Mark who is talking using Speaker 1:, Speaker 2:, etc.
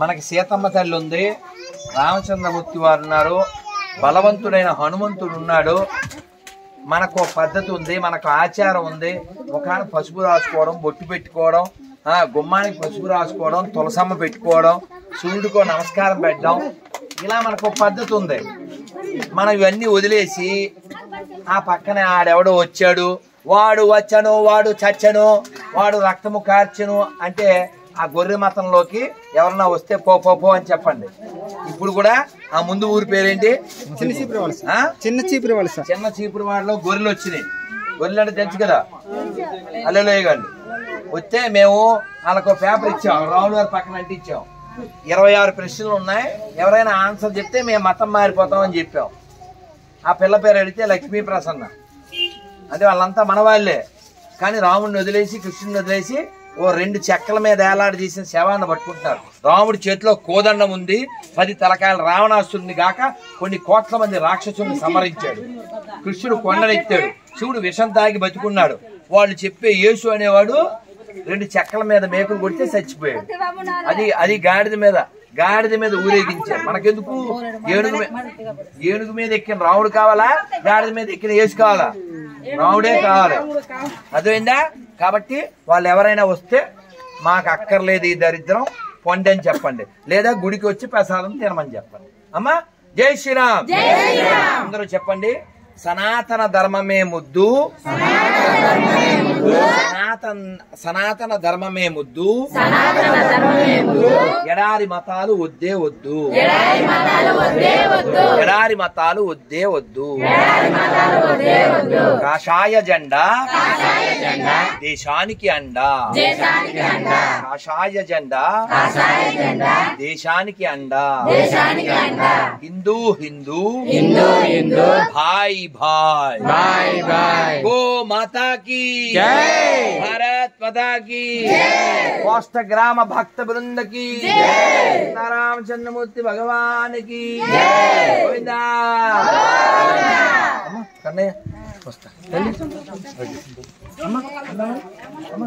Speaker 1: మనకి సీతమ్మ తల్లి ఉంది. రామచంద్రమూర్తి వారు ఉన్నారు. బలవంతుడైన హనుమంతుడు ఉన్నాడు. మనకు ఒక పద్ధతి ఉంది మనకు ఆచారం ఉంది. ముఖానికి పసుపు రాసుకోవడం బొట్టు పెట్టుకోవడం గుమ్మానికి పసుపు రాసుకోవడం తులసమ్మ పెట్టుకోవడం సూర్యుడికో నమస్కారం పెట్టడం. ఇలా మనకు ఒక పద్ధతి ఉంది. మనం ఇవన్నీ వదిలేసి ఆ పక్కన ఆడెవడో వచ్చాడు. వాడు వచ్చను వాడు చచ్చను వాడు రక్తము కార్చను అంటే ఆ గొర్రె మతంలోకి ఎవరన్నా వస్తే పో పో పో అని చెప్పండి. ఇప్పుడు కూడా ఆ ముందు ఊరి పేరేంటి?
Speaker 2: చిన్న చీపురు వలస.
Speaker 1: ఆ?
Speaker 2: చిన్న చీపురు వలస.
Speaker 1: చిన్న చీపురు వాడలో గొర్రెలు వచ్చినాయి. గొర్రెలు అంటే తెలుసు కదా? అల్లెలోయ గారు వస్తే మేము వాళ్ళకు పేపర్ ఇచ్చాం. రావుల గారి పక్కన అంటే ఇచ్చాం. ఇరవై ఆరు ప్రశ్నలు ఉన్నాయి. ఎవరైనా ఆన్సర్ చెప్తే మేము మతం మారిపోతాం అని చెప్పాం. ఆ పిల్ల పేరు అడిగితే లక్ష్మీ ప్రసన్న అంటే వాళ్ళంతా మన వాళ్ళే. కానీ రాముడిని వదిలేసి కృష్ణుని వదిలేసి ఓ రెండు చెక్కల మీద ఏలాడి చేసిన శవాన్ని పట్టుకుంటున్నారు. రాముడి చేతిలో కోదండం ఉంది. పది తలకాయల రావణాసురుని గాక కొన్ని కోట్ల మంది రాక్షసుల్ని సమరించాడు కృష్ణుడు కొండనెత్తాడు. శివుడు విషం తాగి బతుకున్నాడు. వాళ్ళు చెప్పే యేసు అనేవాడు రెండు చెక్కల మీద మేకులు కొడితే చచ్చిపోయాడు. అది అది గాడిద మీద. గాడిద మీద ఊరేగించారు. మనకెందుకు? ఏనుగు ఏనుగు మీద ఎక్కిన రాముడు కావాలా? గాడిద మీద ఎక్కిన యేసు కావాలా? రాముడే కావాలి. అర్థమైందా? కాబట్టి వాళ్ళు ఎవరైనా వస్తే మాకు అక్కర్లేదు ఈ దరిద్రం పొండి అని చెప్పండి. లేదా గుడికి వచ్చి ప్రసాదం తినమని చెప్పండి. అమ్మా జై శ్రీరామ్. అందరూ చెప్పండి సనాతన ధర్మమే ముద్దు. సనాతన సనాతన ధర్మమే ముద్దు. ఎడారి మతాలు వద్దే వద్దు. ఎడారి మతాలు వద్దే వద్దు. కాషాయ జెండా. దేశానికి అండా. కాషాయ జెండా. దేశానికి అండా. హిందూ హిందూ. హిందూ భాయ్ భాయ్.
Speaker 2: భాయ్ భాయ్.
Speaker 1: గో మాతా
Speaker 2: కి.
Speaker 1: భారత్ మతా కి. కోష్ట గ్రామ భక్త బృందకి की సీతారామచంద్రమూర్తి భగవాన్ की గోవిందా! కన్నయ్య. వస్తా. తల్లి. అమ్మ,